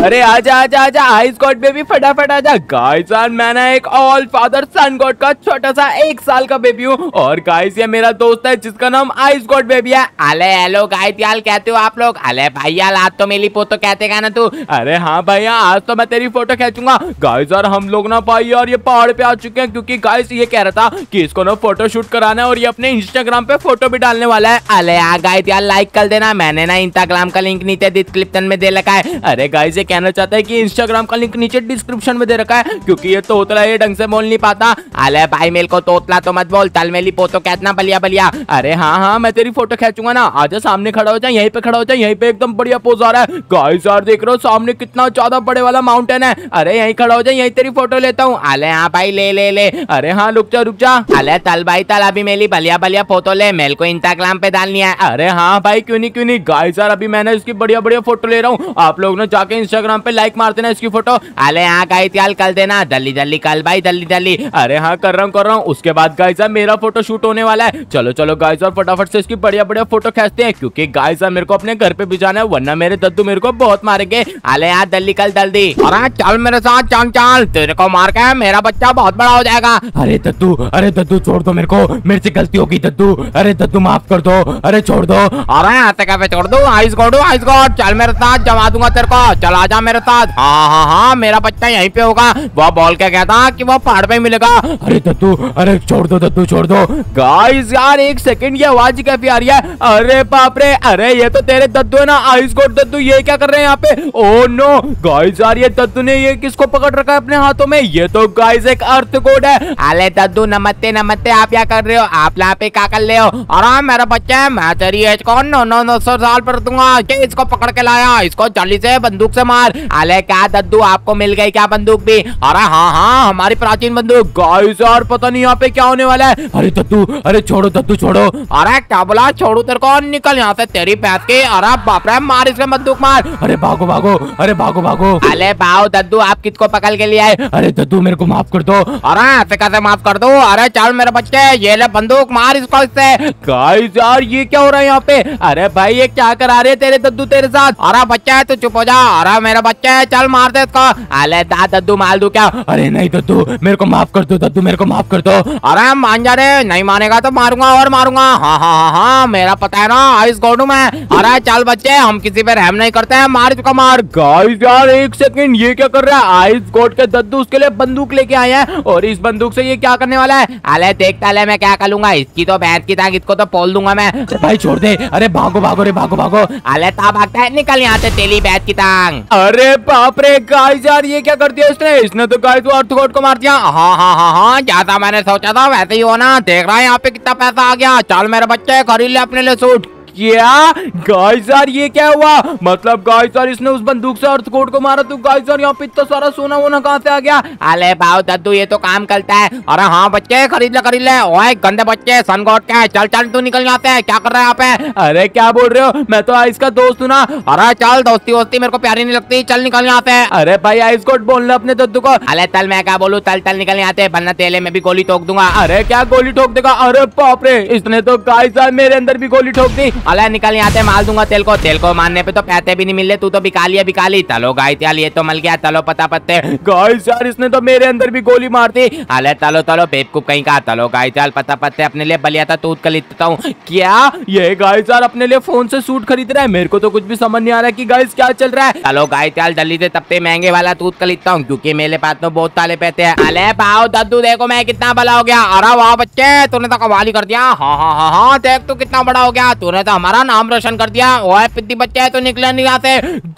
अरे आजा आजा आजा आइस गॉड बेबी फटाफट आजा। गाइस यार मैं ना एक ऑल फादर सन गॉड का छोटा सा एक साल का बेबी हूँ। और गाइस ये मेरा दोस्त है, जिसका नाम आइस गॉड बेबी है। अले हेलो गाइस यार, कहते हो आप लोग? अले भाई यार आज तो मेरी फ़ोटो कहते का ना तू? अरे हाँ भैया, आज तो मैं तेरी फ़ोटो खींचूँगा। गाइस यार, हम लोग ना भाई, यार, ये पहाड़ पे आ चुके हैं, क्योंकि गाइस ये कह रहा था कि इसको ना फ़ोटो शूट कराना है और ये अपने इंस्टाग्राम पे फ़ोटो भी डालने वाला है। अले यार गाइस यार लाइक कर देना। मैंने ना इंस्टाग्राम का लिंक नीचे डिस्क्रिप्शन में दे रखा है। अरे गाइस कहना चाहता है कि इंस्टाग्राम का लिंक नीचे डिस्क्रिप्शन में दे रखा है, क्योंकि ये तोतला ये ढंग से बोल नहीं पाता। अले भाई, मेरे को तोतला तो मत बोल, तल मेरी फ़ोटो कहना बलिया बलिया। अरे हाँ हाँ मैं तेरी फ़ोटो खींचूँगा ना। आजा, सामने खड़ा हो जाए यहीं पे खड़ा हो जाए यहीं पे एकदम बढ़िया पोज आ रहा है। गाइस यार, देख रहे हो, सामने कितना ज़्यादा बड़े वाला माउंटेन है। अरे यहीं खड़ा हो जाए यहीं तेरी फ़ोटो लेता हूँ। अले हाँ भाई, ले ले ले। अरे हाँ रुक जा रुक जा। अले तल भाई, तल, अभी मेरी बलिया बलिया फ़ोटो ले, मेरे को इंस्टाग्राम पे डालनी है। अरे हाँ भाई, क्यों नहीं क्यों नहीं। गाइस यार, अभी मैंने इसकी बढ़िया बढ़िया फ़ोटो ले रहा हूँ। आप लोग ना जाके इंस्टाग्राम पे लाइक मार देना इसकी फ़ोटो अरे हाँ गाइस यार कल देना। जल्दी जल्दी कल भाई, जल्दी जल्दी। अरे हाँ कर रहा हूँ, कर रहा हूँ। उसके बाद गाइस मेरा फ़ोटो शूट होने वाला है। चलो चलो गाइस यार फटाफट से इसकी बढ़िया बढ़िया फ़ोटो खींचते हैं, क्योंकि गाइस मेरे को अपने घर पे भी जाना है, वरना मेरे दद्दू मेरे को बहुत मारेंगे। अरे यार जल्दी कल जल्दी। अरे चल मेरे साथ, चल चल। तेरे को मार के मेरा बच्चा बहुत बड़ा हो जाएगा। अरे दद्दू अरे दद्दू, छोड़ दो मेरे को। मेरे से गलती होगी, दद्दू। अरे दद्दू, माफ़ कर दो। अरे छोड़ दो। अरे ऐसे कैसे छोड़ दू। आइस गोडू आइस गोड चल मेरे साथ, जमा दूँगा तेरे को। चल आजा मेरे साथ। हाँ हाँ हाँ मेरा बच्चा यहीं पे होगा। वो बोल के कहता कि वो पहाड़ पे मिलेगा। अरे दद्दू, अरे छोड़ दो दद्दू, छोड़ दो। गाइस यार, एक सेकंड की आवाज़ कैसी आ रही है? अरे बाप रे, अरे, ये तो तेरे दद्दू है ना आइस गोड दद्दू, ये क्या कर रहे हैं यहाँ पे? ओ नो गाइस यार, ये दद्दू ने ये किसको पकड़ रखा है अपने हाथों में? ये तो गाइस एक अर्थ कोड है। अरे दद्दू, नमस्ते नमस्ते, आप क्या कर रहे हो? आप यहाँ पे क्या कर ले हो? अरे मेरा बच्चा है, मैं तेरी एज को नौ नौ सौ साल पर दूँगा इसको पकड़ के लाया, इसको जल्दी से, बंदूक से मार अरे क्या दद्दू, आपको मिल गई क्या बंदूक भी? अरे हाँ हाँ हमारी प्राचीन बंदूक। गाइस यार पता नहीं यहाँ पे क्या होने वाला है। अरे दद्दू, अरे छोड़ो, दद्दू, छोड़ो। अरे क्या बोला? छोड़ू, तेरे को निकल यहाँ से तेरी पैस के। अरे बाप रे, मार इसमें बंदूक मार। अरे भागो भागो, अरे भागो भागो। अरे भाव दद्दू, आप किसको पकड़ के लिए आए? अरे दद्दू, मेरे को माफ़ कर दो। अरे ऐसे कैसे माफ़ कर दो? अरे चल मेरे बच्चे, ये ले बंदूक, मार इसको इससे। गाइस यार, ये क्या हो रहा है यहाँ पे? अरे भाई, ये क्या करा रहे तेरे दद्दू, तेरे साथ? अरे बच्चा है तू चुप हो जा। अरे मेरा बच्चा है, चल मार दे इसको। अरे दा दद्दू मार दू क्या? अरे नहीं दद्दू मेरे को माफ़ कर दो दद्दू मेरे को माफ़ कर दो। अरे मान जा रे नहीं मानेगा तो मारूँगा और मारूँगा। हाँ हाँ हाँ हाँ मेरा पता है ना आइस गोडू में। अरे चल बच्चे, हम किसी पे रहम नहीं करते हैं, मार इसको मार। गाइस यार, एक सेकंड ये क्या कर रहा है? आइस गोड के दद्दू उसके लिए बंदूक लेके आए हैं, और इस बंदूक से ये क्या करने वाला है? अरे देखता ले मैं क्या कर लूँगा इसकी तो भैंस की टांग इसको तो पोल दूँगा मैं। भाई, छोड़ दे। अरे भागो भागो रे भागो भागो। अरे ता भागता है, निकल यहाँ से तेली भैंस की टांग अरे बाप रे गाइस यार, ये क्या कर दिया इसने? इसने तो गाइस वो अर्थ गोड को मार दिया। हाँ हाँ हाँ हाँ ज़्यादा मैंने सोचा था, वैसे ही होना देख रहा है यहाँ पे कितना पैसा आ गया। चल मेरे बच्चे, खरीद ले अपने लिए सूट। क्या? गाइस यार, ये क्या हुआ? मतलब गाइस यार, इसने उस बंदूक से अर्थ कोड को मारा तो गाइस यार, यहाँ पे इतना सारा सोना वोना कहाँ से आ गया? अरे भाव दद्दू, ये तो काम करता है। अरे हाँ बच्चे, खरीद ले खरीद ले। ओए, गंदे बच्चे सन गॉड के चल चल, तू निकल जाते हैं क्या कर रहे है यहाँ पे? अरे, क्या बोल रहे हो? मैं तो आइस का दोस्त हूँ ना। अरे, चल, दोस्ती, वोस्ती, मेरे को प्यारी नहीं लगती। चल, निकल जाते हैं अरे भाई आइस कोड बोलना अपने दद्दू को। अरे तल मैं क्या बोलू? तल तल निकल जाते बनना तेले में भी गोली ठोक दूँगा। अरे, क्या गोली ठोक देगा? अरे बाप रे, इसने तो गाइस यार, मेरे अंदर भी गोली ठोक दी। अरे निकल यहाँ से मार दूँगा तेल को। तेल को मारने पे तो पैसे भी नहीं मिल रहे तू तो बिका लिया, बिका ली। तलो गाय त्याल, ये तो मल गया, तलो पता पत्ते गाइस यार, इसने तो मेरे अंदर भी गोली मार दी। अरे तलो तलो, बेवकूफ़ कहीं का। तलो गाय त्याल पता पत्ते अपने लिए बलिया था, तूत खरीदता हूँ। क्या? ये गाइस यार, अपने लिए फ़ोन से सूट खरीद रहा है। मेरे को तो कुछ भी समझ नहीं आ रहा की गाइस क्या चल रहा है। चलो गाय त्याल, जल्दी से तब महँगे वाला दूध खरीदता हूँ, क्योंकि मेरे पास तो बहुत ताले पैसे है। अले पाओ, दद्दू, देखो मैं कितना बड़ा हो गया। अरे वाह, बच्चे, तूने तो कमाली कर दिया। हाँ हाँ हाँ हाँ देख तू कितना बड़ा हो गया। तूने तो हमारा नाम रोशन कर दिया। ओए पिद्दी बच्चा है तो निकला नहीं आते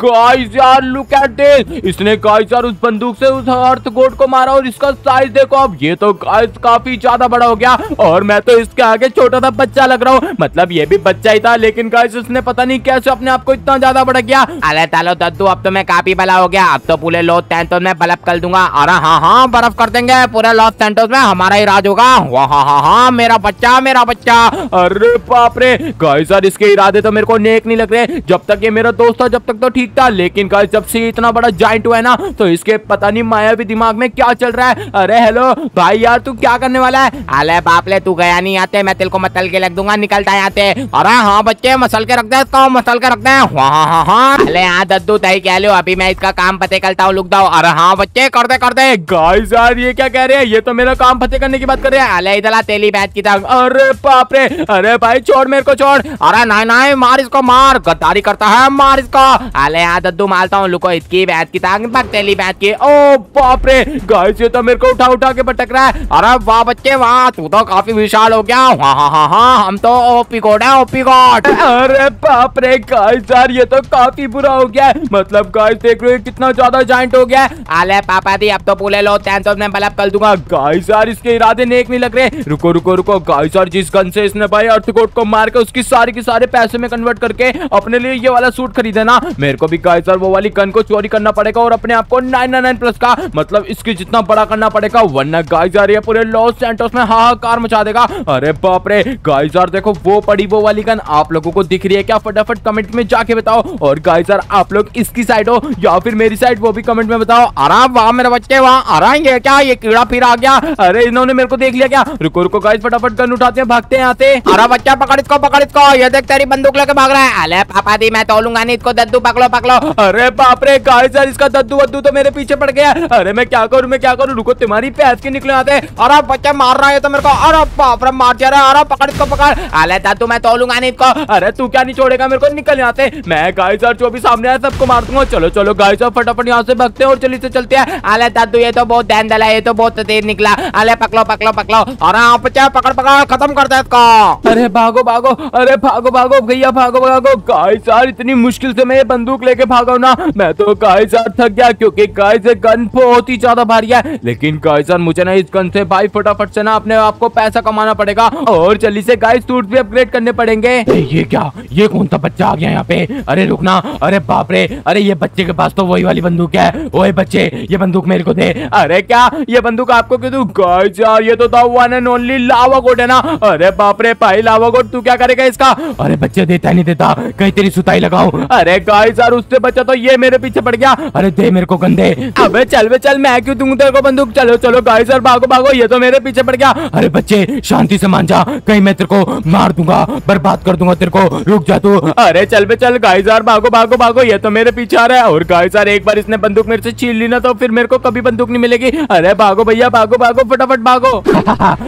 गाइस यार लुक एट दिस इसने गाइस यार उस बंदूक से उस अर्थ गोड को मारा और इसका साइज़ देखो अब ये तो गाइस काफ़ी ज़्यादा बड़ा हो गया। और मैं तो इसके आगे छोटा सा बच्चा लग रहा हूँ। मतलब ये भी बच्चा ही था लेकिन गाइस इसने पता नहीं कैसे अपने आप को इतना ज़्यादा बढ़ गया अरे तालो दद्दू अब तो मैं काफ़ी बड़ा हो गया। अब तो पूरे लॉस सेंटोस में बर्फ़ कर दूँगा। अरे हाँ हाँ बर्फ़ कर देंगे। पूरे लॉस सेंटोस में हमारा ही राज होगा। हाँ हाँ हाँ हाँ मेरा बच्चा मेरा बच्चा। अरे बाप रे। गाइस यार इसके इरादे तो मेरे को नेक नहीं लग रहे। जब तक ये मेरा दोस्त था जब तक तो ठीक था। लेकिन गाइस जब से इतना बड़ा जाइंट हुआ है ना तो इसके पता नहीं माया भी दिमाग में क्या चल रहा है। अरे हेलो भाई यार तू क्या करने वाला है? अले बाप ले तू गया नहीं आते मैं तिल को मतल के लग दूँगा निकलता है आते अरे हाँ बच्चे मसल के रखते हैं इसको मसल के रखते हैं हाँ हाँ हाँ हाँ। अले हाँ दद्दू तही कह लो अभी मैं इसका काम पते करता हूँ लुक दो अरे हाँ बच्चे कर दे कर दे। गाइस यार ये क्या कह रहे हैं? ये तो मेरा काम फतेह करने की बात कर रहे हैं। अले इधर तेली बैठ की तक अरे बाप रे अरे भाई छोड़ मेरे को छोड़। अरे नहीं नहीं मार इसको मार। गद्दारी करता है मार इसको अले हाँ दद्दू मारता हूँ। लुको, इसकी बैठ की तक भाग तेली बैठ की। ओ बाप रे गाइस ये तो मेरे को उठा उठा के पटक रहा है। अरे वाह बच्चे, वाह, तू तो काफ़ी विशाल हो गया। हाँ हाँ हाँ हाँ हम तो ओपी कोड है, ओपी कोड अरे बाप रे गाइस यार, ये तो काफ़ी बुरा हो गया मतलब गाइस देख रहे कितना ज़्यादा जाइंट हो गया अले पापा दी अब तो पूरे लो टेंथ में बलब कर दूँगा। गाइस यार, इसके इरादे नेक नहीं लग रहे। रुको रुको रुको गाइस यार, जिस गन से इसने भाई अर्थकोट को मार के उसकी सारी सारे पैसे में कन्वर्ट करके अपने लिए ये वाला सूट खरीदे ना मेरे को भी गाइस वो वाली गन को चोरी करना पड़ेगा और अपने आप को 999 प्लस का मतलब इसकी जितना बड़ा करना पड़ेगा, वरना गाइस यार ये पूरे लॉस सेंटोस में हाहाकार मचा देगा। अरे बाप रे गाइस यार देखो, वो पड़ी वो वाली गन आप लोगों को दिख रही है क्या? फटाफट कमेंट में जाके बताओ। और गाइस यार आप लोग इसकी साइड हो, या फिर मेरी साइड वो भी कमेंट में बताओ। अरे वाह मेरे बच्चे, वाह ये क्या? ये कीड़ा फिर आ गया। अरे इन्होंने मेरे को देख लिया क्या? रुको रुको गाइस फटाफट गन उठाते हैं, भागते हैं, आते अरे बच्चा, पकड़ इसको पकड़ इसको। ये देख, तेरी बंदूक लेके भाग रहा है। अले पापा दी मैं तोलूँगा नहीं, इसको दद्दू पकड़ो पकड़ो। अरे बाप रे गाइस यार, इसका दद्दू वद्दू तो मेरे पीछे पड़ गया अरे मैं क्या करूँ, मैं क्या करूँ? रुको, तुम्हारी पैस के निकले आते अरे बच्चा मार रहा है तो मेरे को। अरे बाप रे, मार जा रहा है अरे पकड़ इसको, पकड़। अले दद्दू, मैं तोलूँगा नहीं इसको। अरे तू क्या नहीं छोड़ेगा, मेरे को निकल आते मैं गाइस यार, जो भी सामने आया सबको मार दूँगा। चलो चलो गाय यार, फटाफट यहाँ से भगते और जल्दी से चलते हैं। अले दद्दू, ये तो बहुत दैन दला ये तो बहुत तेज निकला। अले पकड़ो पकड़ो पकड़ो। अरे पकड़ पकड़, खत्म कर दे इसको। अरे भागो भागो। अरे भागो भागो भागो भैया भागो भागो। गाइस यार इतनी मुश्किल से मैं ये बंदूक लेके भागा ना। मैं तो गाइस यार थक गया क्योंकि गाइस ये गन बहुत ही ज़्यादा भारी है। लेकिन गाइस यार मुझे ना इस गन से भाई फटाफट से ना अपने आप को पैसा कमाना पड़ेगा और जल्दी से गाइस सूट भी अपग्रेड करने पड़ेंगे। ये क्या? ये कौन सा बच्चा आ गया यहाँ पे? अरे रुकना अरे बाप रे अरे ये बच्चे के पास तो वही वाली बंदूक है। ओए बच्चे ये बंदूक मेरे को दे। अरे क्या? ये बंदूक आपको क्यों दूँ? गाइस यार ये तो the one and only lava code है ना। अरे बाप रे भाई लावा कोड तू क्या करेगा इसका? अरे बच्चे देता नहीं देता। कहीं तेरी सुताई लगाओ। अरे गाइस यार, उससे बच्चा तो ये मेरे पीछे पड़ गया। अरे दे मेरे को गंदे। अबे चल बे चल, मैं क्यों दूँगा तेरे को बंदूक? चलो चलो गाइस यार भागो भागो, ये तो मेरे पीछे पड़ गया। अरे बच्चे, शांति से मान जा। कहीं मैं तेरे को मार दूँगा, बर्बाद कर दूँगा तेरे को। रुक जा तू। अरे चल बे चल गाइस यार भागो भागो भागो, ये तो मेरे पीछे आ रहा है। और गाइस यार, एक बार इसने बंदूक मेरे से छीन ली ना तो फिर मेरे को कभी बंदूक नहीं मिलेगी। अरे भागो भैया, भागो भागो, फटाफट भागो।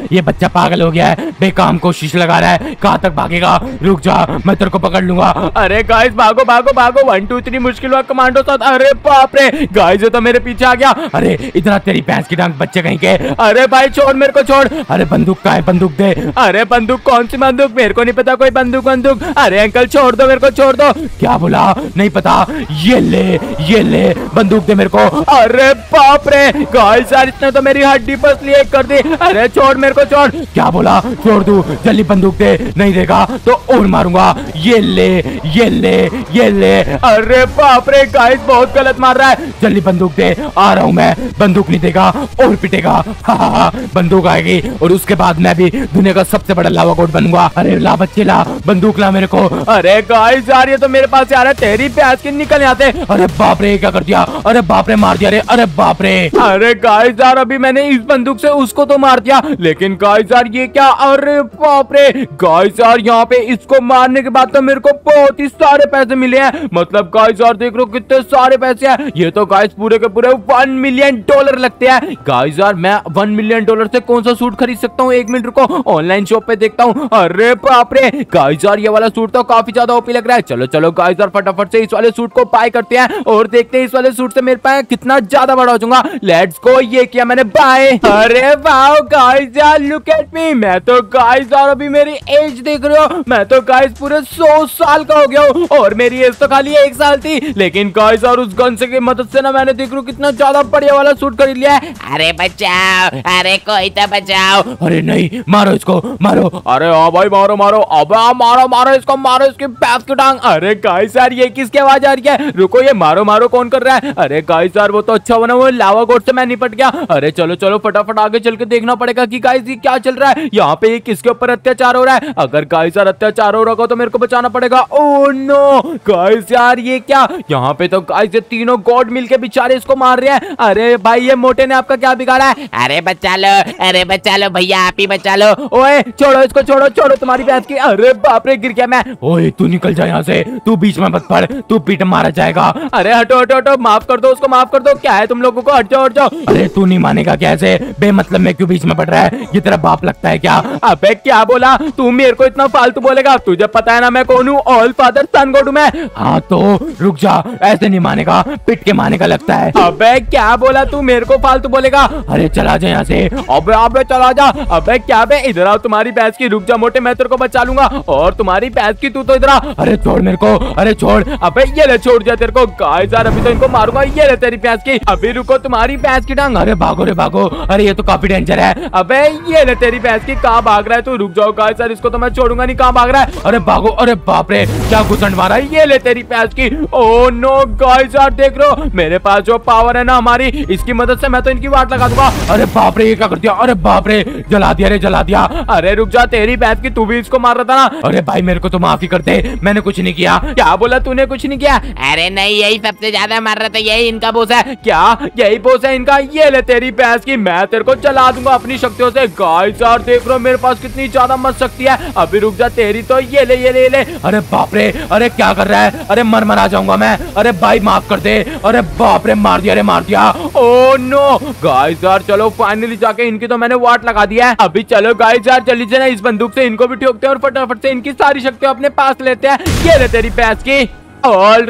ये बच्चा पागल हो गया है, बेकाम कोशिश लगा रहा है। कहाँ तक भागेगा? रुक जा, मैं तेरे को पकड़ लूँगा। अरे गाइस भागो भागो भागो। वन टू थ्री मुश्किल हुआ कमांडो साथ। अरे बाप रे। गाइस ये तो मेरे पीछे आ गया। अरे, इतना तेरी भैंस की टांग बच्चे कहीं के? अरे भाई, छोड़ मेरे को, छोड़। अरे बंदूक का है? बंदूक दे। अरे बंदूक कौन सी बंदूक? मेरे को नहीं पता कोई बंदूक बंदूक। अरे अंकल छोड़ दो मेरे को, छोड़ दो। क्या बोला? नहीं पता। ये ले ये ले। बंदूक दे मेरे को। अरे बाप रे। गाइस यार, इसने तो मेरी हड्डी पसली एक कर दी। अरे छोड़ मेरे को, छोड़। क्या बोला? छोड़ दू। जल्दी बंदूक दे। नहीं देगा तो और मारूँगा। ये ले ये ले ये ले। अरे बाप रे गाइस बहुत गलत मार रहा है। जल्दी बंदूक दे आ रहा हूँ मैं। बंदूक नहीं देगा और पिटेगा। हा, हा, हा, बंदूक आएगी और उसके बाद मैं भी दुनिया का सबसे बड़ा लावा कोट बनूँगा। अरे ला बच्चे ला बंदूक ला मेरे को। अरे गाइस यार ये तो मेरे पास आ रहा है। तेरी प्याज के निकल आते अरे बाप रे क्या कर दिया? अरे बाप रे मार दिया रे। अरे बाप रे। अरे गाइस यार अभी मैंने इस बंदूक से उसको तो मार दिया। लेकिन गाइस यार ये क्या? अरे बाप रे। गाइस यार यहाँ पे इसको मारने के बाद तो मेरे को बहुत ही सारे पैसे मिले हैं। मतलब गाइस यार देख लो कितने सारे पैसे हैं। ये तो गाइस पूरे के पूरे वन मिलियन डॉलर लगते हैं। गाइस यार, मैं वन मिलियन डॉलर से कौन सा सूट खरीद सकता हूँ? एक मिनट रुको ऑनलाइन शॉप पे देखता हूँ। अरे बाप रे! गाइस यार, ये वाला सूट तो काफ़ी ज़्यादा ओपी लग रहा है। चलो चलो गाइस यार, फटाफट से इस वाले सूट को बाय करते हैं और देखते हैं इस वाले सूट से मेरे पास कितना ज़्यादा बड़ा हो जाऊँगा। लेट्स गो ये किया मैंने बाय अरे वाओ गाइस यार लुक एट मी मैं तो गाइस यार, अभी मेरी एज देख रहे हो। मैं तो गाइस पूरे सौ साल का हो गया हूँ, और मेरी एज तो खाली एक साल थी। लेकिन गाइस यार उस गन से मदद से ना मैंने देख रहा कितना ज़्यादा बढ़िया वाला सूट खरीद लिया है। अरे बचाओ, अरे कोई तो बचाओ। अरे नहीं, मारो इसको, मारो। अरे हाँ भाई, मारो मारो। अब मारो मारो इसको, मारो इसकी पैस की टांग अरे गाइस यार, ये किसकी आवाज़ आ रही है? रुको, ये मारो मारो, कौन कर रहा है? अरे गाइस यार, वो तो अच्छा बना, वो लावा कोट से मैं निपट गया। अरे चलो चलो, फटाफट आगे चल के देखना पड़ेगा कि गाइस ये क्या चल रहा है? यहाँ पे किसके ऊपर अत्याचार हो रहा है? अगर गाइस यार, अत्याचार चारों रखो तो मेरे को बचाना पड़ेगा। ओ नो गाइस यार, ये क्या? यहाँ पे तो गाइस ये तीनों गॉड मिलके बेचारे इसको मार रहे हैं। अरे भाई, ये मोटे ने आपका क्या बिगाड़ा है? अरे बचा लो, अरे बचा लो भैया, आप ही बचा लो। ओए, छोड़ो इसको, छोड़ो छोड़ो तुम्हारी बैठ की। अरे बाप रे, गिर गया मैं। ओए, तू निकल जा यहाँ से। तू बीच में मत पड़, तू पीट मारा जाएगा। अरे हटो हटो हटो, माफ़ कर दो उसको, माफ़ कर दो। क्या है तुम लोगों को? हट जाओ हट जाओ। अरे तू नहीं मानेगा कैसे बेमतलब में क्यों बीच में पड़ रहा है? ये तेरा बाप लगता है क्या? अबे, क्या बोला? तू मेरे को इतना फालतू बोलेगा? तुझे पता है ना मैं कौन हूँ? ऑल फादर सन गोड मैं। हाँ तो रुक जा। ऐसे नहीं मानेगा। पिट के माने का लगता है। अबे, क्या बोला तू? मेरे को फालतू बोलेगा। अरे, चला जा यहाँ से। अबे अबे, चला जा। अबे, क्या बे? इधर आओ, तुम्हारी भैंस की। रुक जा, मोटे, मैं तेरे को बचा लूँगा। और तुम्हारी भैंस की तू तो इधर अरे, छोड़ मेरे को। अरे, छोड़। अबे, ये ले, छोड़ दिया तेरे को। गाइस यार, अभी तो इनको मारूँगा। ये ले तेरी भैंस की। अभी रुको, तुम्हारी भैंस की टांग। अरे, भागो रे, भागो। अरे, ये तो काफ़ी डेंजर है। अबे, ये ले तेरी भैंस की। कहाँ भाग रहा है तू? रुक जाओ गाइस यार, इसको तो मैं छोड़ूँगा नहीं। कहाँ भाग रहा है? अरे भागो अरे बाप रे क्या घुसंड मारा ये ले तेरी भैंस की? ओ नो गाइस यार देख लो मेरे पास जो पावर है ना हमारी इसकी मदद से मैं तो इनकी वाट लगा दूँगा। अरे बाप रे ये क्या कर दिया? अरे बाप रे जला दिया रे जला दिया। अरे रुक जा तेरी भैंस की तू भी इसको मार रहा था ना? अरे भाई मेरे को तो माफ़ी कर दे मैंने कुछ नहीं किया। क्या बोला तूने कुछ नहीं किया? अरे नहीं यही सबसे ज़्यादा मार रहा था यही इनका बोस है। क्या? यही बोस है इनका? ये ले तेरी भैंस की मैं तेरे को चला दूँगा अपनी शक्तियों से। गाइस यार देख लो मेरे पास कितनी ज़्यादा मत शक्ति है। अभी रुक जा तेरी तो ये ले ये ले ले। अरे बाप रे, अरे क्या कर रहा है? अरे मर मर जाऊँगा मैं। अरे भाई माफ़ कर दे। अरे बाप रे, मार दिया अरे मार दिया। Oh no. गाइस यार, चलो फाइनली जाके इनकी तो मैंने वाट लगा दिया है। अभी चलो गाइस यार, चली ना इस बंदूक से। इनको भी ठोकते हैं और फटाफट से इनकी सारी शक्तियाँ अपने पास लेते हैं। ये ले तेरी पैस की। ऑल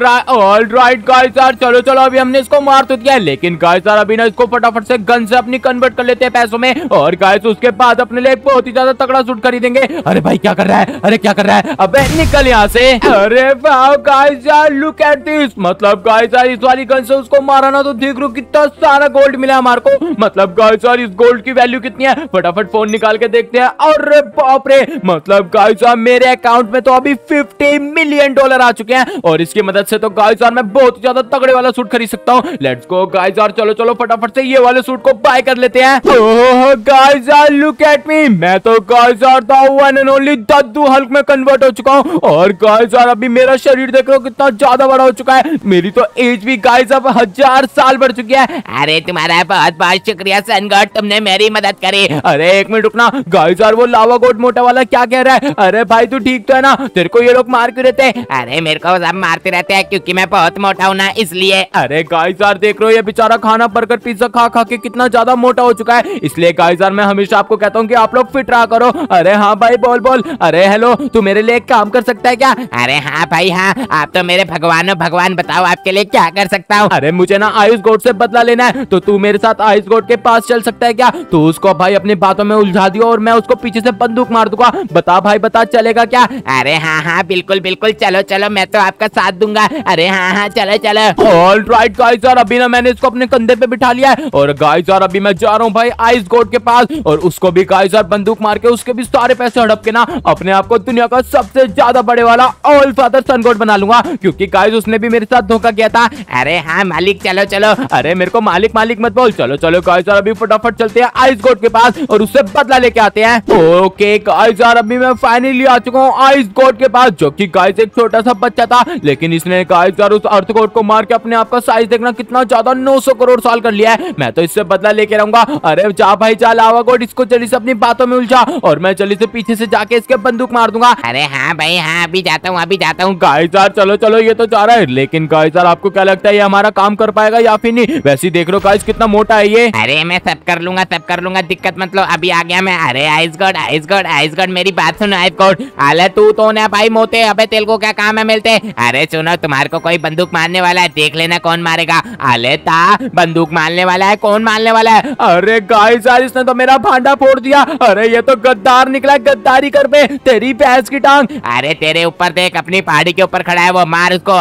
राइट गाइस यार चलो चलो, अभी हमने इसको मार तो दिया लेकिन गाइस यार अभी ना इसको फटाफट से गन से अपनी कन्वर्ट कर लेते हैं पैसों में। और गाइस उसके बाद अपने लिए बहुत ही ज़्यादा तगड़ा सूट खरीदेंगे। अरे भाई, क्या कर रहा है? अरे, क्या कर रहा है? अबे, निकल यहाँ से। अरे, वाह गाइस यार लुक एट दिस मतलब गाइस यार इस वाली गन से उसको मारा तो देख लो कितना सारा गोल्ड मिला हमारे को। मतलब गाइस यार इस गोल्ड की वैल्यू कितनी है? फटाफट फ़ोन निकाल के देखते हैं। और बाप रे! मतलब गाइस यार मेरे अकाउंट में तो अभी 50 मिलियन डॉलर आ चुके हैं। और इसकी मदद से तो गाइस यार मैं बहुत ज़्यादा तगड़े वाला सूट खरीद सकता हूँ। लेट्स गो गाइस यार, चलो चलो, फटाफट से ये वाले सूट को बाय कर लेते हैं। ओह गाइस यार लुक एट मी मैं तो गाइस यार द वन एंड ओनली दद्दू हल्क में कन्वर्ट हो चुका हूँ। और गाइस यार, अभी मेरा शरीर देख लो कितना ज़्यादा बड़ा हो चुका है। मेरी तो एज भी गाइस अब हज़ार साल बढ़ चुकी है। अरे तुम्हारा बहुत बहुत शुक्रिया सनगढ़ तुमने मेरी मदद करी। अरे एक मिनट रुकना। गाइस यार, वो लावा गोट मोटा वाला क्या कह रहा है? अरे भाई, तू ठीक तो है ना? तेरे को ये लोग मार क्यों हैं अरे मेरे को मारते रहते हैं क्योंकि मैं बहुत मोटा हूँ ना इसलिए। अरे गाइस यार देख रहे हो ये बेचारा खाना बर्गर पिज्जा खा खा के कितना ज़्यादा मोटा हो चुका है। इसलिए गाइस यार मैं हमेशा आपको कहता हूँ कि आप लोग फिट रहा करो। अरे हाँ भाई बोल बोल। अरे हेलो तू मेरे लिए काम कर सकता है क्या? अरे हाँ भाई हाँ। आप तो मेरे भगवान हो भगवान बताओ आपके लिए क्या कर सकता हूँ। अरे मुझे ना आयुष गोट से बदला लेना है। तो तू मेरे साथ आयुष गोट के पास चल सकता है क्या? तू उसको भाई अपनी बातों में उलझा दियो और मैं उसको पीछे से बंदूक मार दूँगा। बता भाई बता चलेगा क्या? अरे हाँ हाँ बिल्कुल बिल्कुल चलो चलो मैं तो आपका साथ दूँगा। अरे हाँ हाँ चलो चलो। ऑल राइट गाइस यार अभी ना मैंने इसको अपने कंधे पे बिठा लिया है। और गाइस यार अभी मैं जा रहा हूँ भाई आइस गोट के पास। और उसको भी गाइस यार बंदूक मार के उसके भी सारे पैसे हड़प के ना अपने आप को दुनिया का सबसे ज़्यादा बड़े वाला ऑल फादर सन गोट बना लूँगा। क्योंकि गाइस उसने भी मेरे साथ धोखा किया था। अरे हाँ मालिक, चलो चलो। अरे मेरे को मालिक मालिक मत बोल। चलो चलो गाइस यार अभी फटाफट चलते हैं आइस गोट के पास और उससे बदला लेके आते हैं। ओके गाइस यार अभी मैं फाइनली आ चुका हूँ आइस गोट के पास, जो की गाइस एक छोटा सा बच्चा था। लेकिन इसने गाइस यार उस अर्थ गोट को मार के अपने आप का साइज़ देखना कितना ज़्यादा 900 करोड़ साल कर लिया है। मैं तो इससे बदला लेके रहूँगा। अरे जा भाई जा लावा गोट इसको जल्दी से अपनी बातों में उलझा और मैं जल्दी से पीछे से जाके इसके बंदूक मार दूँगा। अरे हाँ भाई हाँ अभी जाता हूँ अभी जाता हूँ। गाइस यार चलो चलो ये तो जा रहा है। लेकिन गाइस यार आपको क्या लगता है ये हमारा काम कर पाएगा या फिर नहीं? वैसे ही देख लो गाइस कितना मोटा है ये। अरे मैं सब कर लूँगा सब कर लूँगा दिक्कत मतलब अभी आ गया मैं। अरे ice god ice god ice god मेरी बात सुनो आइस गॉड अरे तू तो ना भाई मोते अबे तेल को क्या काम है मिलते। अरे सुनो, तुम्हारे को कोई बंदूक मारने वाला है, देख लेना कौन मारेगा। अले ता बंदूक मारने वाला है, कौन मारने वाला है? अरे गाइस यार, इसने तो मेरा भांडा फोड़ दिया। अरे, ये तो गद्दार निकला, गद्दारी कर पे तेरी भैंस की टांग। अरे, तेरे ऊपर देख, अपनी पहाड़ी के ऊपर खड़ा है, वो मार उसको।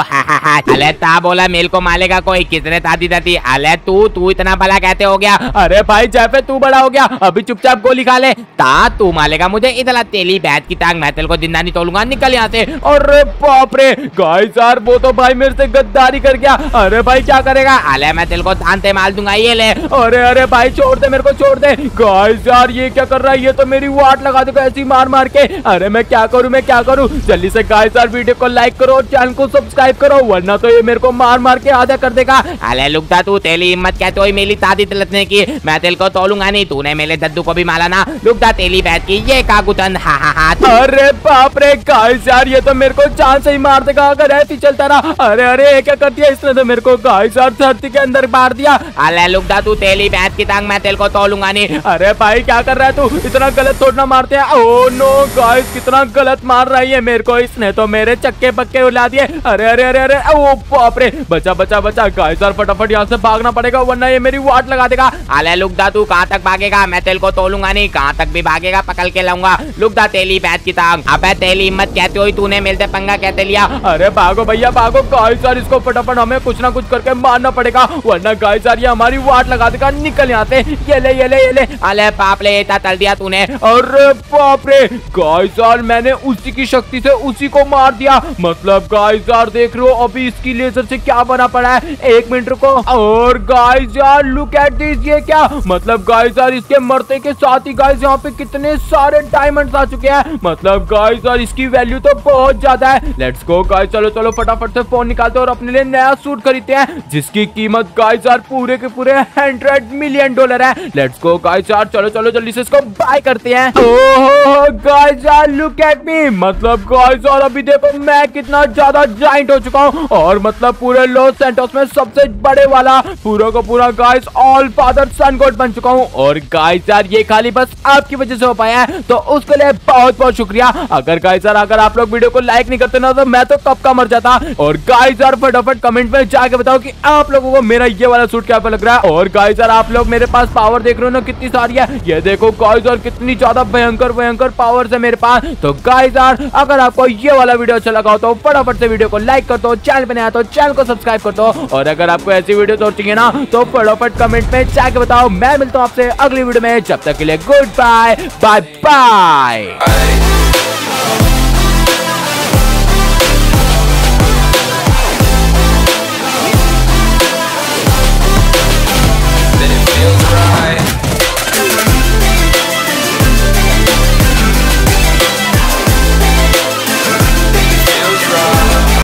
अले ता बोला मेल को मारेगा कोई, किसने तादी दादी? अले, तू तू इतना भला कहते हो गया? अरे भाई जैसे तू बड़ा हो गया। अभी चुपचाप गोली खा ले। ता, तू मारेगा मुझे, इतना तेली बैत की टांग, मैं तेल को ज़िंदा नहीं तोड़ूँगा निकल यहाँ से। अरे बाप गाइस गाइस यार वो तो भाई मेरे से गद्दारी कर गया। अरे भाई क्या करेगा? अले मैं दिल को तानते मार दूँगा ये ले। अरे अरे भाई छोड़ दे मेरे को छोड़ दे। गाइस यार ये क्या कर रहा है? ये तो मेरी वाट लगा देगा ऐसी मार मार के। अरे मैं क्या करूँ मैं क्या करूँ? जल्दी से गाइस यार वीडियो को लाइक करो चैनल को सब्सक्राइब करो वरना तो ये मेरे को मार मार के आधा कर देगा। अले लुकता तू तेली हिम्मत क्या? तो मेरी तादी तलतने की। मैं दिल को तोलूँगा नहीं तूने मेरे दद्दू को भी मारा ना। लुकता तेली बैठ की ये का गुतन हा हा हा अरे बाप रे गाइस यार ये तो मेरे को चाँद से ही मार देगा। अगर ऐसे ही चलता रहा। अरे अरे क्या कर दिया इसने तो मेरे को? यार धरती के अंदर मार दिया। अले लुकता तू तेली बैठ की टांग मैं तेल को तोलूँगा नहीं। अरे भाई क्या कर रहा है तू? इतना गलत तोड़ना मारते हैं। ओ नो गाइस कितना गलत मार रही है मेरे को इसने तो। मेरे चक्के पक्के उला दिए। अरे अरे अरे अरे ओ बाप रे बचा बचा बचा। गाइस यार फटाफट यहाँ से भागना पड़ेगा वरना ये मेरी वाट लगा देगा। अले लुकदा तू कहाँ तक भागेगा? मैं तेल को तोलूँगा नहीं। कहाँ तक भी भागेगा पकड़ के लाऊँगा। लुकदा तेली बैठ की टांग। अबे तेली हिम्मत कहते हो तूने मिलते पंगा कहते लिया? अरे भागो भैया भागो। गाइस यार इसको फटाफट हमें कुछ ना कुछ करके मारना पड़ेगा। वरना गाइस यार ये हमारी वाट लगा देगा निकल यहाँ से। ये ले ये ले ये ले। अले पाप ले इतना तल दिया तूने। अरे बाप रे। गाइस यार मैंने उसी की शक्ति से उसी को मार दिया। मतलब गाइस यार देख रहे हो अभी इसकी लेजर से क्या बना पड़ा है? एक मिनट रुको। और गाइस यार लुक एट दिस ये क्या? मतलब गाइस यार इसके मरते के साथ ही गाइस यहाँ पे कितने सारे डायमंड्स आ चुके हैं। मतलब गाइस यार इसकी वैल्यू तो बहुत ज़्यादा है। लेट्स गो गाइस चलो चलो फटाफट से फ़ोन निकालते हैं और अपने लिए नया सूट खरीदते हैं, जिसकी कीमत गाइस यार पूरे के पूरे हंड्रेड मिलियन डॉलर है। लेट्स गो गाइस यार, चलो चलो, जल्दी से इसको बाय करते हैं। ओहो गाइस यार लुक एट मी मतलब गाइस यार, अभी देखो, मैं कितना ज़्यादा जाइंट हो चुका हूँ और मतलब पूरे लॉस सेंटोस में सबसे बड़े वाला पूरा का पूरा guys all father sun god बन चुका हूँ। और गाइस यार, ये खाली बस आपकी वजह से हो पाया है तो उसके लिए बहुत बहुत शुक्रिया। अगर गाइस यार, अगर आप लोग वीडियो को लाइक नहीं करते ना तो मैं तो कब का मर जाता। और गाइस यार, फटाफट कमेंट में जाके बताओ कि आप लोगों को मेरा ये वाला सूट क्या लग रहा है? और गाइस यार, आप लोग मेरे पास पावर देख रहे हो ना, कितनी सारी है। ये देखो गाइस यार कितनी ज़्यादा भयंकर भयंकर पावर है मेरे पास। तो गाइस यार, अगर आपको ये वाला वीडियो अच्छा लगा हो तो फटाफट से वीडियो को लाइक कर दो चैनल पे नया तो चैनल को सब्सक्राइब कर दो। और अगर आपको ऐसी वीडियो तो चाहिए ना तो फटाफट कमेंट में जाके बताओ। मैं मिलता हूँ आपसे अगली वीडियो में। जब तक के लिए गुड बाय बाय बाय